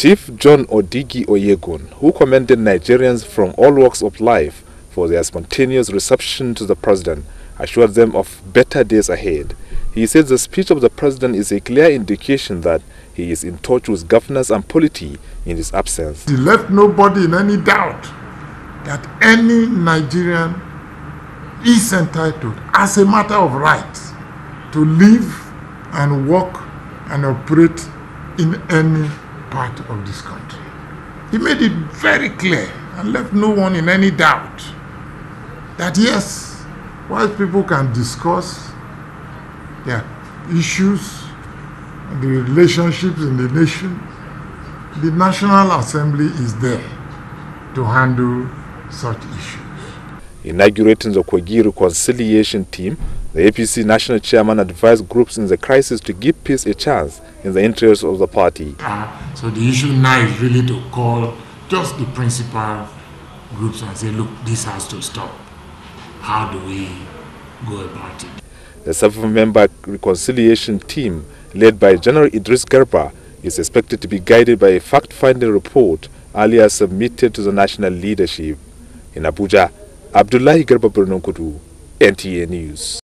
Chief John Odigie Oyegun, who commended Nigerians from all walks of life for their spontaneous reception to the president, assured them of better days ahead. He said the speech of the president is a clear indication that he is in touch with governors and polity in his absence. He left nobody in any doubt that any Nigerian is entitled, as a matter of right, to live and work and operate in any part of this country. He made it very clear and left no one in any doubt that yes, while people can discuss their issues and the relationships in the nation, the National Assembly is there to handle such issues. Inaugurating the Kogi reconciliation team, the APC national chairman advised groups in the crisis to give peace a chance in the interest of the party. Uh, so the issue now is really to call just the principal groups and say, look, this has to stop. How do we go about it? The seven-member reconciliation team, led by General Idris Garba, is expected to be guided by a fact-finding report earlier submitted to the national leadership. In Abuja, Abdullahi Garba Kudu, NTA News.